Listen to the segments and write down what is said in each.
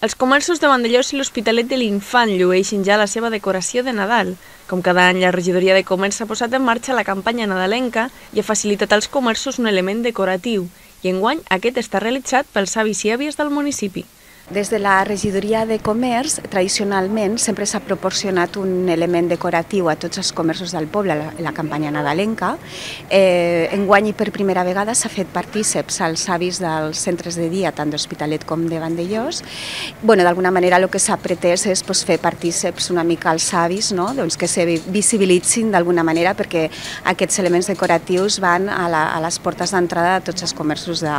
Els comerços de Vandellós i l'Hospitalet de l'Infant llueixen ja la seva decoració de Nadal. Com cada any, la regidoria de comerç ha posat en marxa la campanya nadalenca i ha facilitat als comerços un element decoratiu, i enguany aquest està realitzat pels avis i àvies del municipi. Des de la regidoria de comerç, tradicionalment, sempre s'ha proporcionat un element decoratiu a tots els comerços del poble, la, la campanya nadalenca. Eh, enguany i per primera vegada s'ha fet partíceps als avis dels centres de dia, tant d'Hospitalet com de Vandellós. bueno, D'alguna manera el que s'ha pretès és pues, fer partíceps una mica als avis, no? doncs que se visibilitzin d'alguna manera perquè aquests elements decoratius van a, la, a les portes d'entrada de tots els comerços de,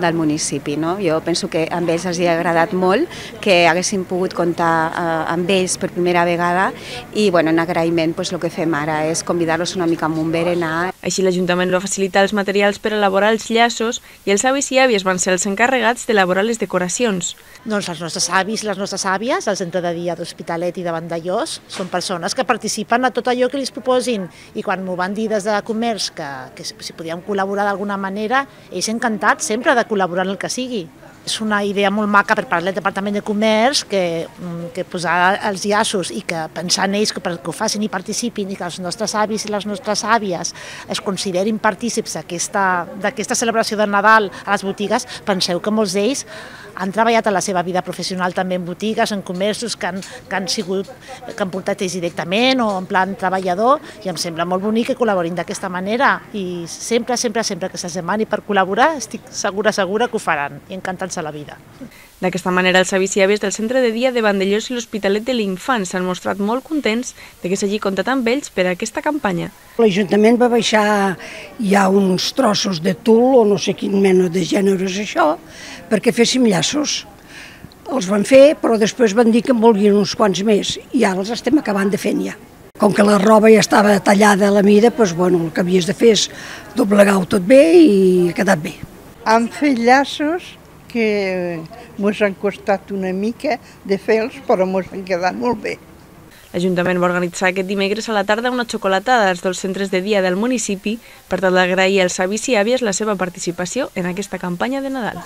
del municipi. No? Jo penso que a ells els hi ha agradat agradat molt que haguéssim pogut comptar eh, amb ells per primera vegada i bueno, en agraïment pues, el que fem ara és convidar-los una mica amb un berenar. Així l'Ajuntament va facilitar els materials per elaborar els llaços i els avis i àvies van ser els encarregats d'elaborar les decoracions. Doncs els nostres avis i les nostres àvies, al centre de dia d'Hospitalet i de Vandellós, són persones que participen a tot allò que els proposin i quan m'ho van dir des de comerç que, que si podíem col·laborar d'alguna manera, ells encantats sempre de col·laborar en el que sigui és una idea molt maca per part del Departament de Comerç que, mm, que posar els llaços i que pensar en ells que, que ho facin i participin i que els nostres avis i les nostres àvies es considerin partícips d'aquesta celebració de Nadal a les botigues, penseu que molts d'ells han treballat a la seva vida professional també en botigues, en comerços que han, que han sigut, que han portat ells directament o en plan treballador i em sembla molt bonic que col·laborin d'aquesta manera i sempre, sempre, sempre que se'ls demani per col·laborar estic segura, segura que ho faran i encantats a la vida. D'aquesta manera, els avis i àvies del centre de dia de Vandellós i l'Hospitalet de l'Infant s'han mostrat molt contents de que s'hagi comptat amb ells per a aquesta campanya. L'Ajuntament va baixar ja uns trossos de tul o no sé quin mena de gènere és això, perquè féssim llaços. Els van fer, però després van dir que en volien uns quants més i ara els estem acabant de fer ja. Com que la roba ja estava tallada a la mida, doncs, bueno, el que havies de fer és doblegar-ho tot bé i ha quedat bé. Han fet llaços que ens han costat una mica de fer-los, però ens han quedat molt bé. L'Ajuntament va organitzar aquest dimecres a la tarda una xocolatada als dos centres de dia del municipi per tal d'agrair als avis i àvies la seva participació en aquesta campanya de Nadal.